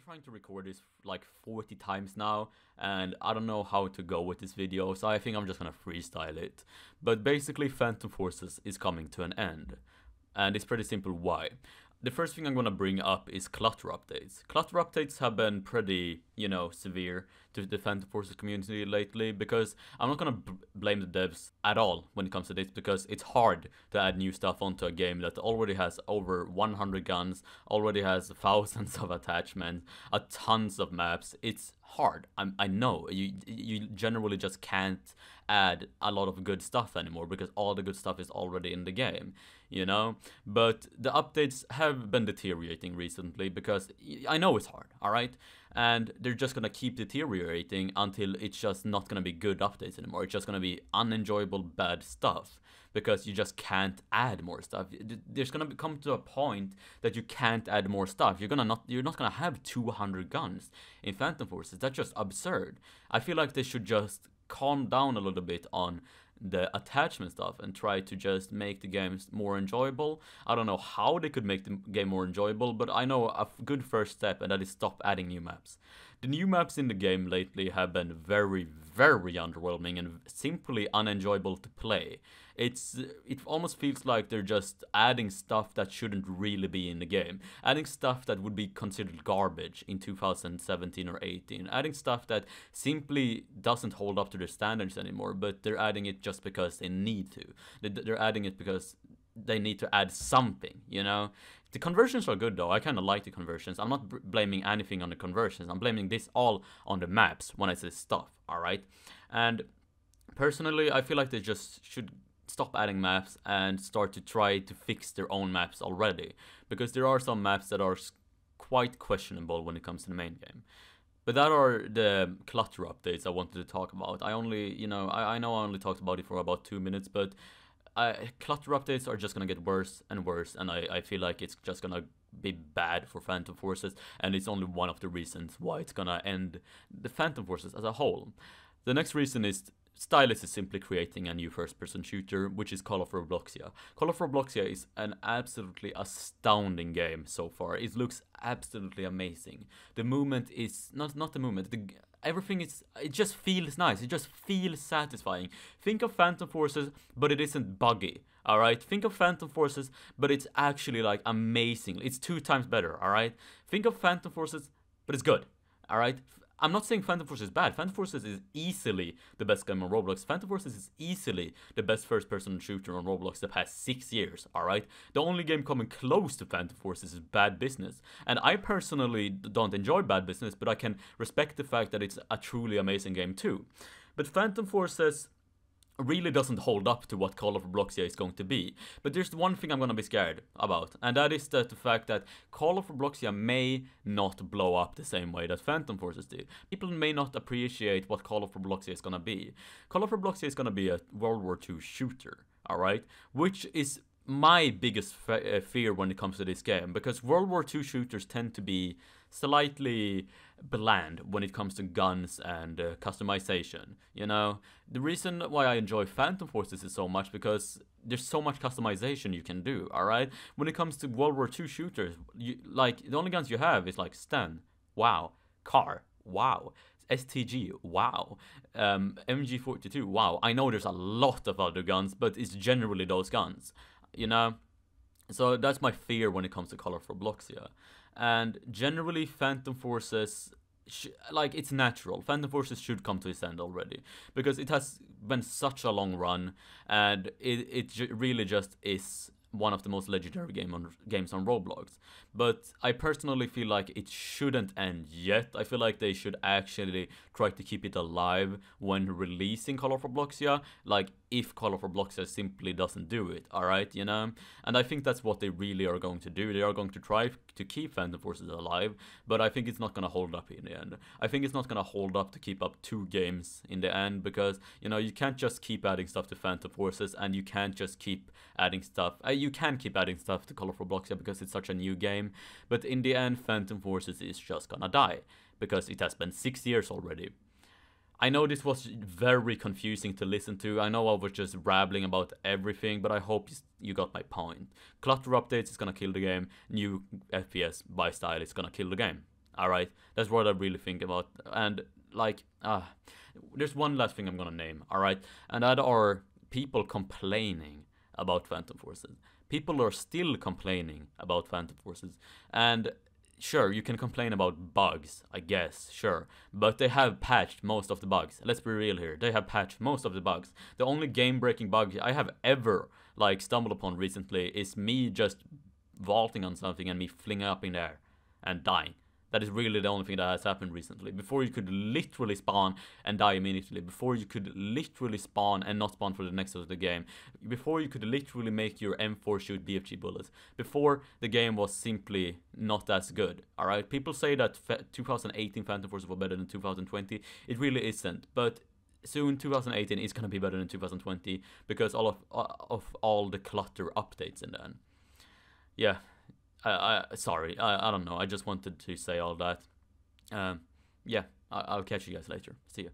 trying to record this like 40 times now, and I don't know how to go with this video, so I think I'm just gonna freestyle it. But basically, Phantom Forces is coming to an end. And it's pretty simple why the first thing I'm gonna bring up is clutter updates. Clutter updates have been pretty, you know, severe to the Phantom Forces community lately because I'm not gonna blame the devs at all when it comes to this because it's hard to add new stuff onto a game that already has over 100 guns, already has thousands of attachments, a tons of maps. It's hard. I'm, I know you you generally just can't add a lot of good stuff anymore because all the good stuff is already in the game, you know. But the updates have been deteriorating recently because I know it's hard, all right, and they're just gonna keep deteriorating until it's just not gonna be good updates anymore. It's just gonna be unenjoyable bad stuff because you just can't add more stuff. There's gonna come to a point that you can't add more stuff. You're gonna not you're not gonna have 200 guns in Phantom Forces. That's just absurd. I feel like they should just calm down a little bit on the attachment stuff and try to just make the games more enjoyable. I don't know how they could make the game more enjoyable, but I know a good first step and that is stop adding new maps. The new maps in the game lately have been very, very underwhelming and simply unenjoyable to play. It's it almost feels like they're just adding stuff that shouldn't really be in the game. Adding stuff that would be considered garbage in 2017 or 18. Adding stuff that simply doesn't hold up to their standards anymore, but they're adding it just because they need to. They're adding it because they need to add something, you know? The conversions are good though. I kind of like the conversions. I'm not blaming anything on the conversions. I'm blaming this all on the maps when I say stuff, all right? And personally, I feel like they just should stop adding maps and start to try to fix their own maps already because there are some maps that are quite questionable when it comes to the main game. But that are the clutter updates I wanted to talk about. I only, you know, I, I know I only talked about it for about two minutes, but uh, clutter updates are just gonna get worse and worse, and I, I feel like it's just gonna be bad for Phantom Forces, and it's only one of the reasons why it's gonna end the Phantom Forces as a whole. The next reason is StyLiS is simply creating a new first-person shooter, which is Call of Robloxia. Call of Robloxia is an absolutely astounding game so far. It looks absolutely amazing. The movement is not not the movement. The everything is it just feels nice. It just feels satisfying. Think of Phantom Forces, but it isn't buggy. All right. Think of Phantom Forces, but it's actually like amazing. It's two times better. All right. Think of Phantom Forces, but it's good. All right. I'm not saying Phantom Forces is bad. Phantom Forces is easily the best game on Roblox. Phantom Forces is easily the best first-person shooter on Roblox the past six years, alright? The only game coming close to Phantom Forces is Bad Business. And I personally don't enjoy Bad Business, but I can respect the fact that it's a truly amazing game too. But Phantom Forces really doesn't hold up to what Call of Robloxia is going to be. But there's one thing I'm gonna be scared about, and that is that the fact that Call of Robloxia may not blow up the same way that Phantom Forces did. People may not appreciate what Call of Robloxia is gonna be. Call of Robloxia is gonna be a World War II shooter, alright? Which is my biggest fe uh, fear when it comes to this game, because World War II shooters tend to be slightly bland when it comes to guns and uh, customization. You know, the reason why I enjoy Phantom Forces is so much because there's so much customization you can do. All right, when it comes to World War II shooters, you like the only guns you have is like Sten, wow, Kar, wow. STG, wow. Um, MG42, wow. I know there's a lot of other guns, but it's generally those guns, you know? So that's my fear when it comes to Call of Robloxia and generally Phantom Forces like it's natural. Phantom Forces should come to its end already because it has been such a long run, and it it really just is one of the most legendary game on, games on Roblox. But I personally feel like it shouldn't end yet. I feel like they should actually try to keep it alive when releasing Call of Robloxia. Like if Call of Robloxia simply doesn't do it, alright, you know? And I think that's what they really are going to do. They are going to try to keep Phantom Forces alive, but I think it's not going to hold up in the end. I think it's not going to hold up to keep up two games in the end because, you know, you can't just keep adding stuff to Phantom Forces and you can't just keep adding stuff. Uh, you can keep adding stuff to Call Blocks Robloxia because it's such a new game, but in the end, Phantom Forces is just gonna die because it has been six years already. I know this was very confusing to listen to. I know I was just rambling about everything, but I hope you got my point. Clutter updates is gonna kill the game. New FPS by style is gonna kill the game. All right, that's what I really think about. And like, ah, uh, there's one last thing I'm gonna name. All right, and that are people complaining about Phantom Forces. People are still complaining about Phantom Forces, and sure, you can complain about bugs, I guess, sure. But they have patched most of the bugs. Let's be real here. They have patched most of the bugs. The only game-breaking bug I have ever, like, stumbled upon recently is me just vaulting on something and me flinging up in there and dying. That is really the only thing that has happened recently. Before you could literally spawn and die immediately. Before you could literally spawn and not spawn for the next of the game. Before you could literally make your M4 shoot BFG bullets. Before the game was simply not as good. Alright, people say that 2018 Phantom Force was better than 2020. It really isn't. But soon 2018 is gonna be better than 2020 because all of uh, of all the clutter updates and then yeah I, I sorry, I, I don't know. I just wanted to say all that. Um, yeah, I, I'll catch you guys later. See ya.